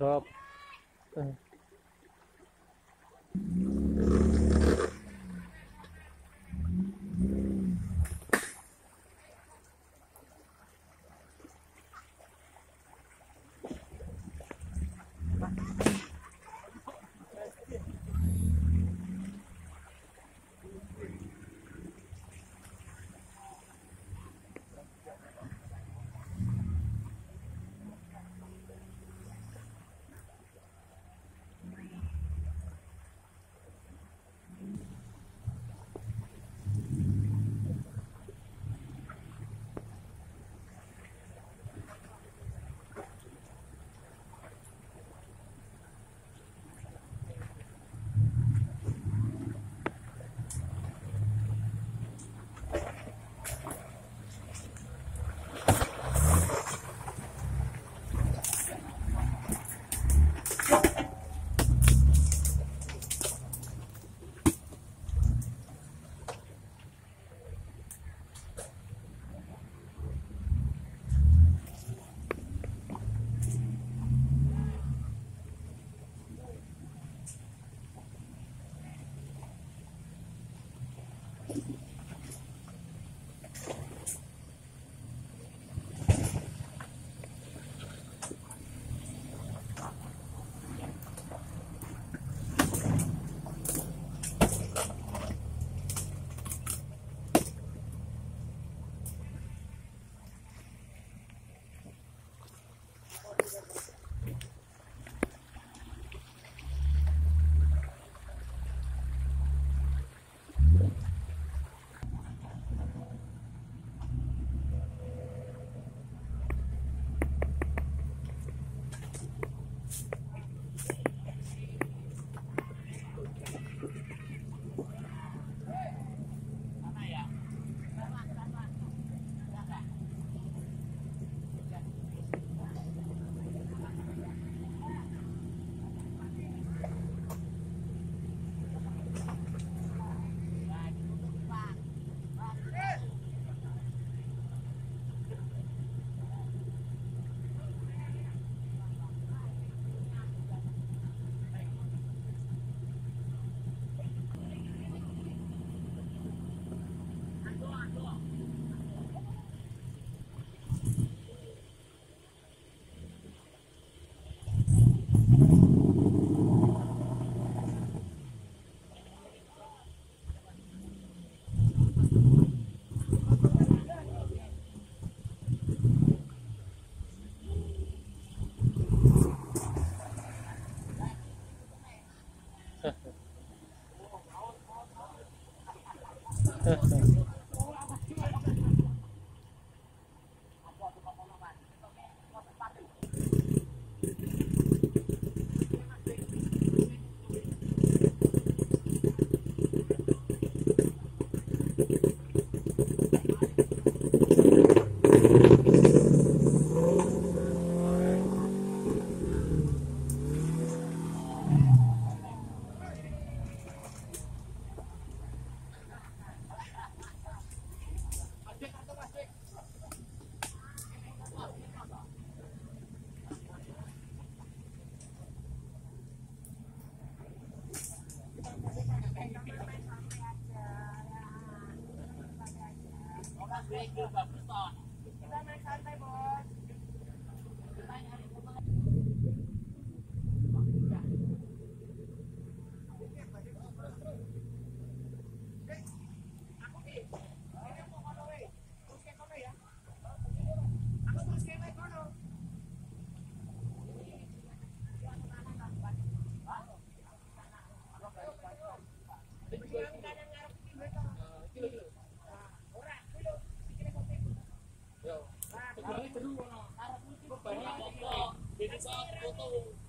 ค Ha, ha, ha. Pak. Kita main santai, Bos. Kita main Saat.